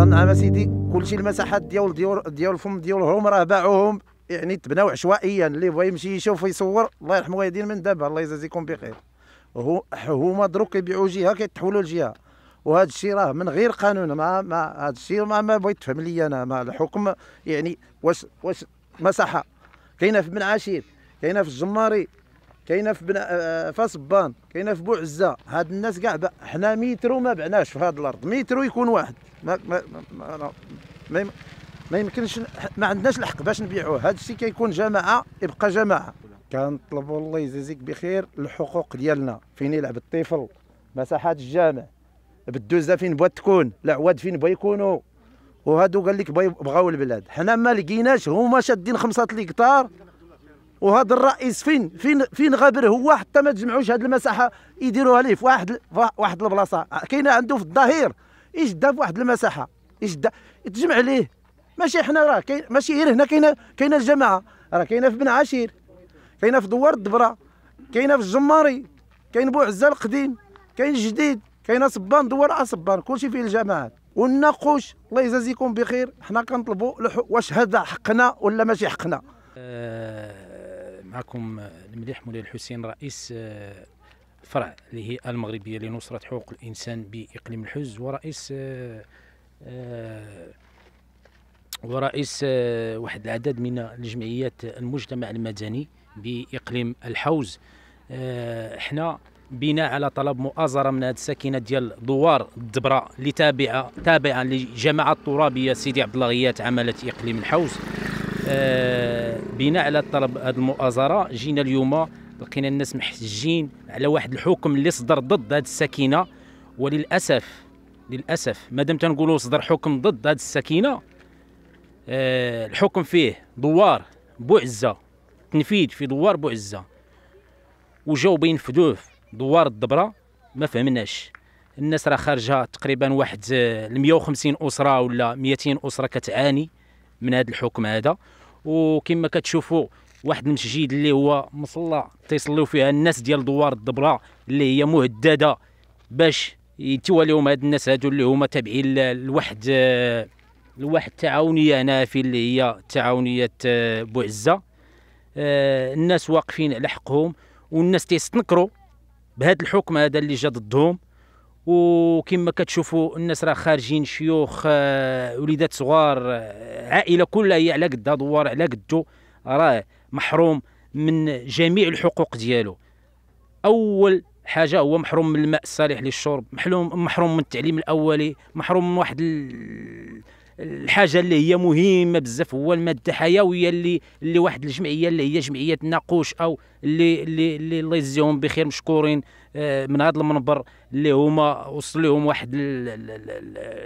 راه نعم سيدي كلشي المساحات ديال ديال ديال الفم ديالهم راه باعوهم يعني تبناو عشوائيا. اللي بغى يمشي يشوف يصور الله يرحم والدين من دابا. الله يجازيكم بخير. هو هما دروك كيبيعوا جهة كيتحولوا لجهة. وهذا الشيء راه من غير قانون. ما ما هذا الشيء ما, ما بغيت تفهم لي أنا. ما الحكم يعني واش واش مساحة. كاينة في بن عشير كاينة في الجماري. كاينة في بن آه، فاس بان كاينة في بوعزة. هاد الناس كاع حنا مترو ما بعناش في هاد الأرض. مترو يكون واحد. ما ما ما, ما, ما يمكنش ما عندناش الحق باش نبيعوه. هذا الشيء كيكون جماعة يبقى جماعة. كنطلبوا الله يجازيك بخير الحقوق ديالنا. فين يلعب الطفل؟ مساحات الجامع. بالدوزه فين بغات تكون؟ العواد فين بغا يكونوا وهادو قال لك بغاو البلاد. حنا ما لقيناش. هما شادين خمسة الهكتار وهذا الرئيس فين؟ فين؟ فين غابر هو؟ حتى ما تجمعوش هذه المساحة يديروها ليه؟ في واحد واحد البلاصة. كاينة عنده في الظهير. دا في واحد المساحة؟ دا؟ تجمع ليه؟ ماشي حنا راه كاين ماشي غير هنا كاينة كاينة الجماعة. راه كاينة في بن عشير كاينة في دوار الدبرة. كاينة في الجماري. كاين بوعزة القديم. كاين جديد. كاينة صبان دوار عصبان كلشي فيه الجماعات. والنقوش الله يجازيكم بخير. حنا كنطلبوا واش هذا حقنا ولا ماشي حقنا؟ أه معكم المليح مولاي الحسين رئيس أه فرع الهيئه المغربية لنصرة حقوق الإنسان بإقليم الحز ورئيس أه ورئيس واحد العدد من الجمعيات المجتمع المدني بإقليم الحوز. إحنا بناء على طلب مؤازرة من هذه الساكنة ديال دوار الدبره اللي تابعة تابعه لجماعة الترابية سيدي عبد الله غيات عملت إقليم الحوز. آه بناء على طلب هذه المؤازرة. جينا اليوم لقينا الناس محتجين على واحد الحكم اللي صدر ضد هذه الساكنة. وللاسف للأسف مادام تنقولوا صدر حكم ضد هذه الساكنة آه الحكم فيه دوار بوعزه تنفيذ في دوار بوعزه وجاو بينفذوه دوار الدبرة ما فهمناش. الناس راه خارجة تقريبا واحد ال 150 أسرة ولا 200 أسرة كتعاني من هذا الحكم هذا. وكما كتشوفوا واحد المسجد اللي هو مصلى تيصليو فيها الناس ديال دوار الدبرة اللي هي مهددة باش يتواليهم هاد الناس هادو اللي هما تابعين لواحد لواحد التعاونية هنا في اللي هي تعاونية بوعزة. آه، الناس واقفين على حقهم والناس تيستنكروا بهذا الحكم هذا اللي جا ضدهم. وكما كتشوفوا الناس راه خارجين شيوخ آه، وليدات صغار آه، عائلة كلها هي على قدها دوار على قدو راه محروم من جميع الحقوق ديالو. أول حاجة هو محروم من الماء الصالح للشرب محروم محروم من التعليم الأولي محروم من واحد الحاجة اللي هي مهمة بزاف هو المادة الحيوية اللي اللي واحد الجمعية اللي هي جمعية ناقوش أو اللي اللي, اللي الله يجزيهم بخير مشكورين. من هذا المنبر اللي هما وصل لهم واحد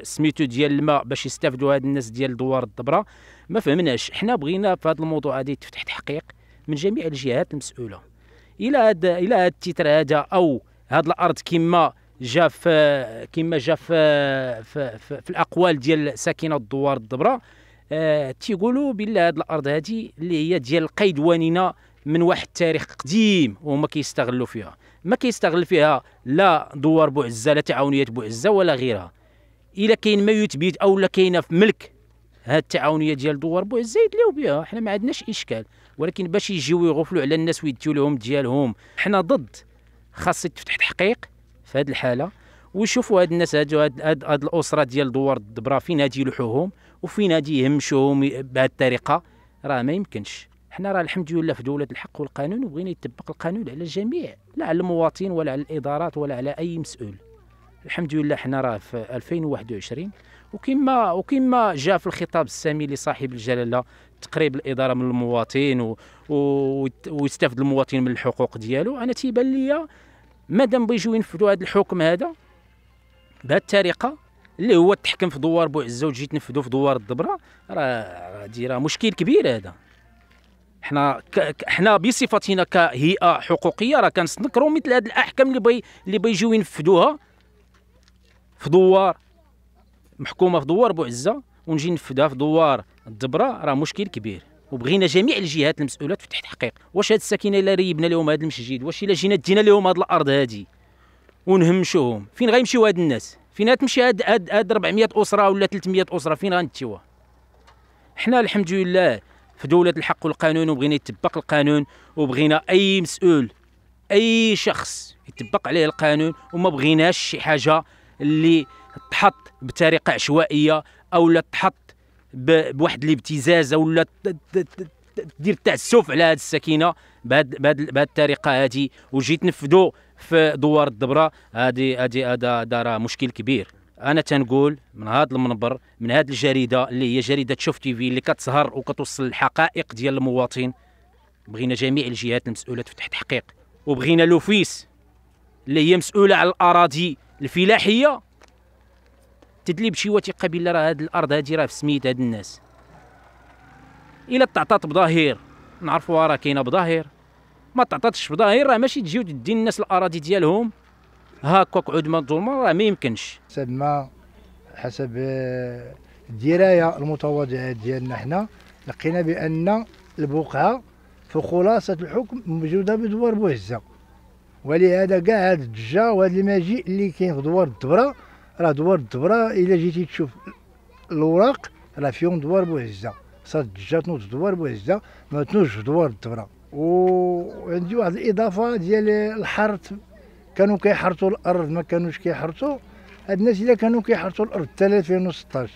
سميتو ديال الماء باش يستافدوا هاد الناس ديال دوار الدبرة. ما فهمناش. حنا بغينا في هذا الموضوع هذا يتفتح تحقيق من جميع الجهات المسؤولة. إلى هذا إلى هذا التتر هذا أو هاد الأرض كما جا في كما جا في, في, في, في الأقوال ديال ساكنة الدوار الدبرة آه تيقولوا بلي هذه الأرض هذه اللي هي ديال القيدوانينا من واحد التاريخ قديم وهما كيستغلوا فيها. ما كيستغل فيها لا دوار بوعزة لا تعاونيه بوعزة ولا غيرها. إلا كاين ما يثبت أو لا كاينة في ملك هاد التعاونيه ديال دوار بوعزة يدليو بها. حنا ما عندناش إشكال ولكن باش يجيو يغفلوا على الناس ويديو لهم ديالهم حنا ضد. خاص تفتح تحقيق في هذه الحالة. ويشوفوا هاد الناس هاد, هاد, هاد, هاد الأسرة ديال دوار الدبرة فين غادي يلوحوهم وفين غادي يهمشوهم بهذه الطريقة؟ راه ما يمكنش. حنا راه الحمد لله في دولة الحق والقانون وبغينا يطبق القانون على الجميع لا على المواطن ولا على الإدارات ولا على أي مسؤول. الحمد لله حنا راه في 2021 وكما وكما جاء في الخطاب السامي لصاحب الجلالة تقريب الإدارة من المواطن و... و... ويستافد المواطن من الحقوق ديالو. أنا تيبان لي مادام بيجيو ينفذوا هذا الحكم هذا بهذه الطريقة اللي هو تحكم في دوار بوعزه وتجي تنفذوا في دوار الدبرة راه غادي راه مشكل كبير هذا. حنا. حنا بصفتنا كهيئة حقوقية راه كنستنكروا مثل هذه الأحكام اللي بي اللي بيجيو ينفذوها. في دوار محكومة في دوار بوعزة ونجي نفذها في دوار الدبرة. راه مشكل كبير. وبغينا جميع الجهات المسؤولات في تحقيق واش هاد الساكنة إلا ريبنا لهم هذا المسجد؟ واش إلا جينا دينا لهم هاد الأرض هادي؟ ونهمشوهم. فين غيمشيو هاد الناس؟ فين غتمشي هاد هاد هاد 400 أسرة ولا 300 أسرة؟ فين غنتيوه حنا الحمد لله في دولة الحق والقانون وبغينا يطبق القانون وبغينا أي مسؤول أي شخص يطبق عليه القانون وما بغيناش شي حاجة اللي تحط بطريقة عشوائية أو لا تحط بواحد الابتزاز أو لا دير التعسف على هذه السكينة بهذه الطريقة هذه وجيت تنفذوا في دوار الدبرة هذه هذه هذا راه مشكل كبير. أنا تنقول من هذا المنبر من هذه الجريدة اللي هي جريدة شوف تي في اللي كتظهر وكتوصل الحقائق ديال المواطن. بغينا جميع الجهات المسؤولة تفتح تحقيق. وبغينا لوفيس اللي هي مسؤولة على الأراضي الفلاحية تدلي بشي وثيقة بلا راه هذه الأرض هذه راه في سميت هاد الناس. إلا تعطات بظاهر نعرفوها راه كاينة بظاهر. ما تعطاتش بظاهر راه ماشي تجيو تدي الناس الأراضي ديالهم. هاكاك عود ما راه ما يمكنش. حسب ما حسب آه، الدراية المتواضعة ديالنا حنا لقينا بأن البقعة في خلاصة الحكم موجودة بدوار بوهزة. ولهذا كاع هاد الدجا وهاد المجيء اللي كاين في دوار الدبرة راه دوار الدبرة إلا جيتي تشوف الاوراق راه فيهم دوار بوهزة. صات الدجا تنوض في دوار بوهزة ما تنوضش في دوار الدبرة. وعندي واحد الإضافة ديال الحرث كانوا كيحرثوا الأرض ما كانوش كيحرثوا هاد الناس إلا كانوا كيحرثوا الأرض حتى 2016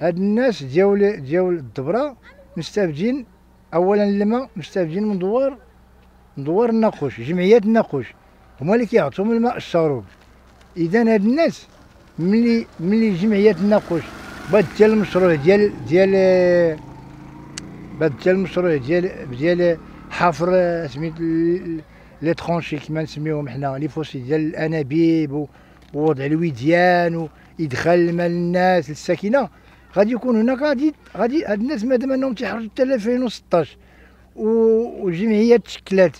هاد الناس ديال ديال الدبره مستافدين. اولا الماء مستافدين من دوار من دوار الناقوش جمعيات الناقوش. هما اللي كيعطيهم الماء الشروب اذا هاد الناس ملي ملي جمعيات الناقوش ديال المشروع ديال ديال ديال المشروع ديال ديال حفر سميت les tranchées كيما نسميوهم حنا les fossés ديال الانابيب ووضع الوديان وادخال الماء للناس للساكنه غادي يكون هناك غادي غادي هاد الناس مادام انهم تيحرجوا حتى 2016 والجمعيه تشكلات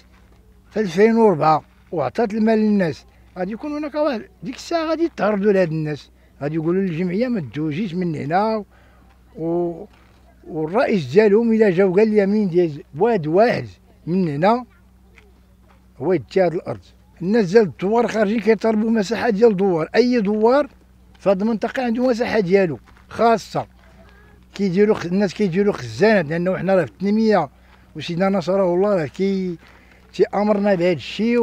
في 2004 وعطات المال للناس غادي يكون هناك واحد ديك الساعة غادي يتعرضوا لهاد الناس غادي يقولوا للجمعيه ما تجوجيش من هنا و والرئيس ديالهم الا جاو قال لي مين ديال واد واحد من هنا هو يتجاهد الأرض. الناس ديال الدوار خارجين كيطالبوا مساحة ديال دوار. أي دوار؟ في هذه المنطقة عنده مساحة ديالو خاصة. كيديروا الناس كيديروا خزانات لأنه حنا راه في التنمية. وسيدنا نصره الله راه كي أمرنا بهذا الشيء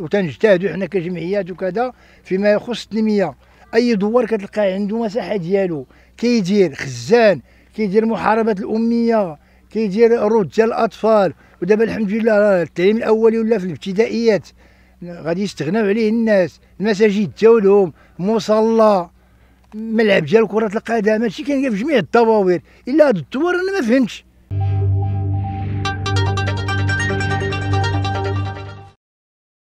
وتنجتهدوا حنا كجمعيات وكذا فيما يخص التنمية. أي دوار كتلقى عنده مساحة ديالو. كيدير خزان كيدير محاربة الأمية كيدير رد ديال الأطفال ودابا الحمد لله التعليم الاولي ولا في الابتدائيات. غادي يستغناو عليه الناس. المساجد ديالهم مصلى ملعب ديال كرة القدم هادشي كاين في جميع الدواوير إلا هاد الدوار أنا ما فهمتش.